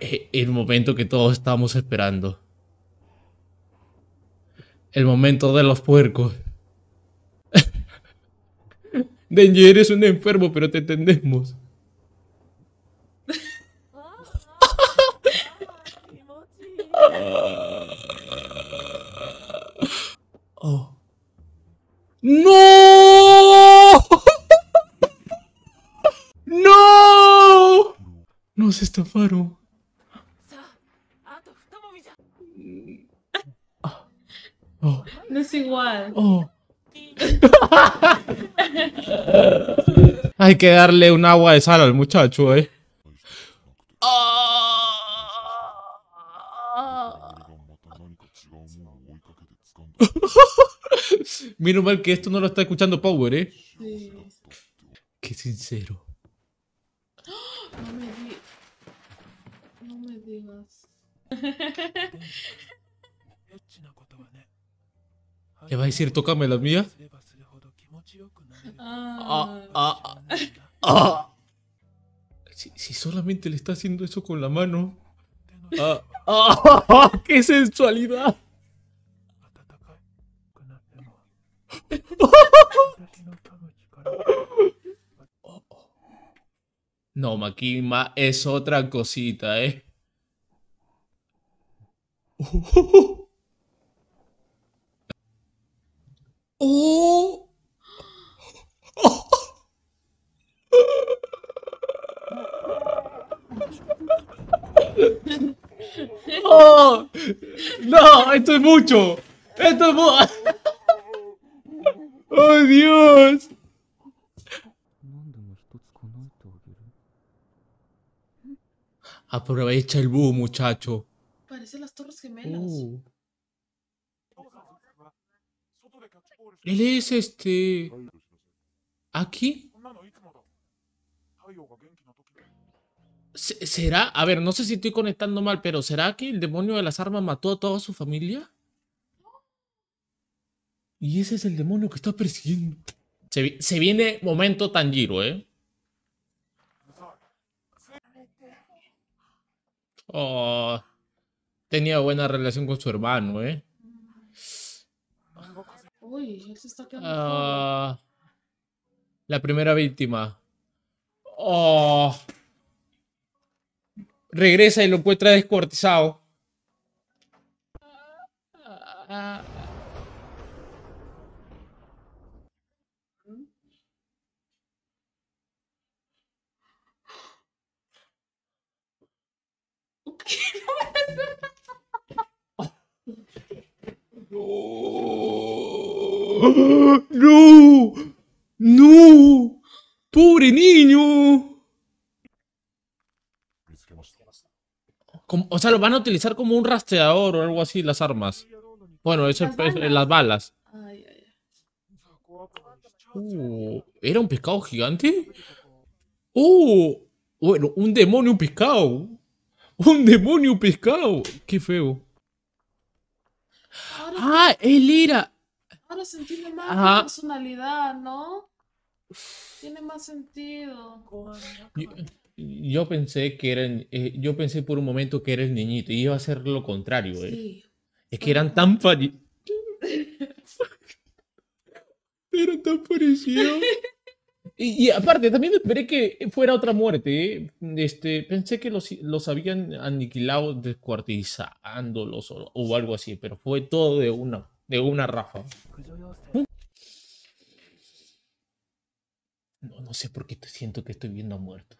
E- e- El momento que todos estábamos esperando. El momento de los puercos. Denji, eres un enfermo, pero te entendemos. Oh. ¡No! ¡No! Nos estafaron. Oh, no es igual. Oh. Hay que darle un agua de sal al muchacho, eh. Menos mal que esto no lo está escuchando Power, eh. Sí. Qué sincero. No me, di no me digas. Le va a decir, tócame la mía. Ah. Ah, ah, ah, ah, si, si, solamente le está haciendo eso con la mano. Ah, ah, ¡Qué sensualidad! No, Makima es otra cosita, ¿eh? ¡Oh! ¡Oh! ¡No! ¡Esto es mucho! ¡Esto es mucho! ¡Oh, Dios! Aprovecha el boom, muchacho. Parece las Torres Gemelas. Oh. Él es este... ¿Aquí? ¿Será? A ver, no sé si estoy conectando mal, pero ¿será que el demonio de las armas mató a toda su familia? Y ese es el demonio que está persiguiendo. Se, viene momento Tanjiro, ¿eh? Oh, tenía buena relación con su hermano, ¿eh? Uy, él está quedando. Ah, la primera víctima. Oh. Regresa y lo encuentra descuartizado. ¡No! ¡No! ¡Pobre niño! O sea, lo van a utilizar como un rastreador o algo así, las armas. Bueno, eso es, balas. las balas. Eh, uh, ¿Era un pescado gigante? ¡Oh! Bueno, un demonio pescado. Un demonio pescado. Qué feo. Ah, él era ahora se más personalidad, ¿no? Tiene más sentido. Yo, yo pensé que eran, eh, yo pensé por un momento que era el niñito y iba a ser lo contrario. Eh. Sí. Es que eran tan parecidos. eran tan parecidos. Y, aparte, también esperé que fuera otra muerte. Eh. Este, pensé que los, los habían aniquilado descuartizándolos o, o algo así, pero fue todo de una de una rafa No, no sé por qué siento que estoy viendo a muertos.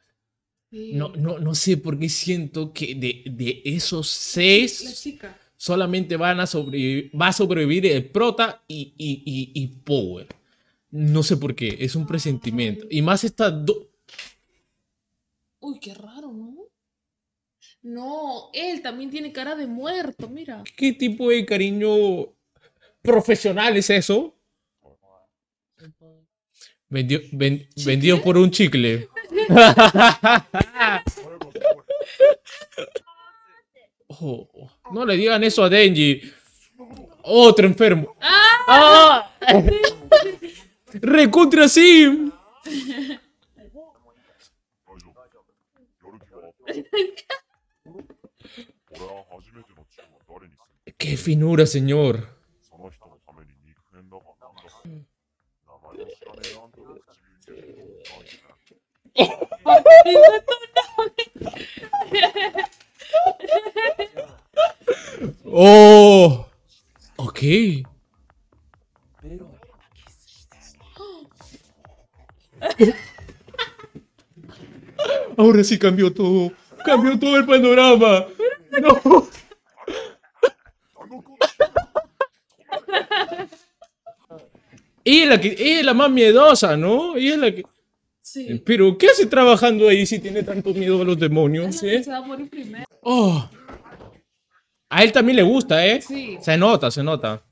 No, no, no sé por qué siento que de, de esos seis solamente van a sobrevivir, va a sobrevivir el prota y, y, y, y Power. No sé por qué, es un presentimiento. Y más estas dos... Uy, qué raro, ¿no? No, él también tiene cara de muerto, mira. ¿Qué tipo de cariño profesional es eso? Vendió, ven, vendido por un chicle. Oh, no le digan eso a Denji. Otro enfermo. ¡Ah! ¡Ah! ¡Recontra Sim! ¡Qué finura, señor! ¡Oh! Ok. Ahora sí cambió todo. Cambió todo el panorama. No. Ella es la, que, ella es la más miedosa, ¿no? Ella es la que... Sí. Pero, ¿qué hace trabajando ahí si tiene tanto miedo a los demonios? Eh? Oh. A él también le gusta, ¿eh? Sí. Se nota, se nota.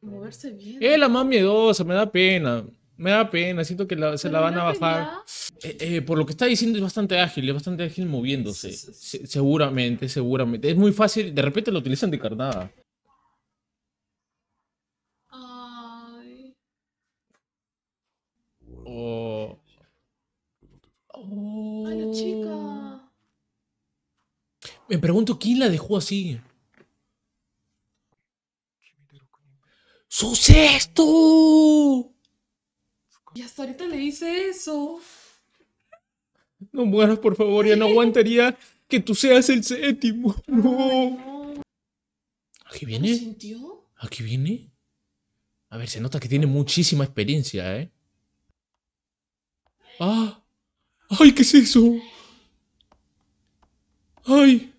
Moverse bien. Es la más miedosa, me da pena. Me da pena, siento que la- se la van a bajar. Eh, eh, por lo que está diciendo es bastante ágil, es bastante ágil moviéndose. Sí, sí, sí. Se- seguramente, seguramente. Es muy fácil, de repente lo utilizan de carnada. Ay. Oh. Oh. Ay, la chica. Me pregunto quién la dejó así. ¡Sos esto! Y hasta ahorita le hice eso. No mueras, por favor, ya no aguantaría que tú seas el séptimo. No. Aquí viene. sintió? Aquí viene. A ver, se nota que tiene muchísima experiencia, ¿eh? ¡Ah! ¡Ay, qué es eso! ¡Ay!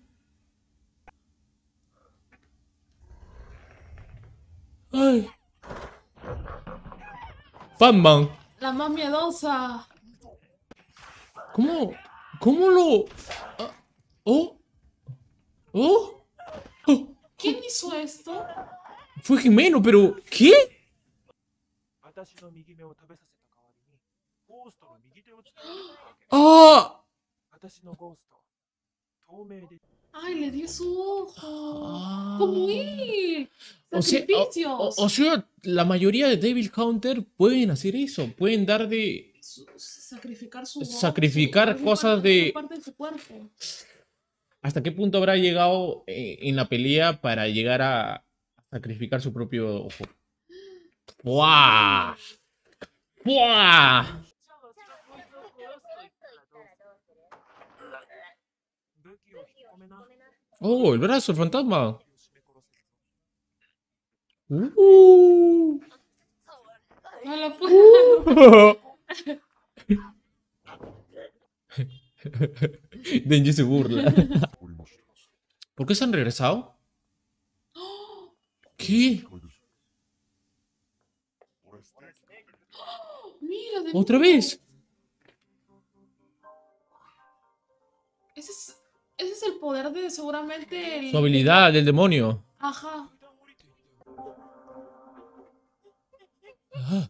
Ay. Batman. La más miedosa. ¿Cómo? ¿Cómo lo...? Ah, oh. oh. ¿Oh? ¿Quién hizo esto? Fue Jimeno, pero... ¿Qué? ¡Ah! ay, le dio su ojo. Ah. Como él. O sea, o, sea, la mayoría de Devil Counter pueden hacer eso. Pueden dar de. Sacrificar su ojo, Sacrificar cosas de. ¿Hasta qué punto habrá llegado en, en la pelea para llegar a sacrificar su propio ojo? ¡Buah! ¡Buah! Oh, el brazo, el fantasma. Uh. No lo. Denji se burla. ¿Por qué se han regresado? ¿Qué? ¡Otra vez! El poder de seguramente el. Su habilidad del demonio. Ajá. Ah.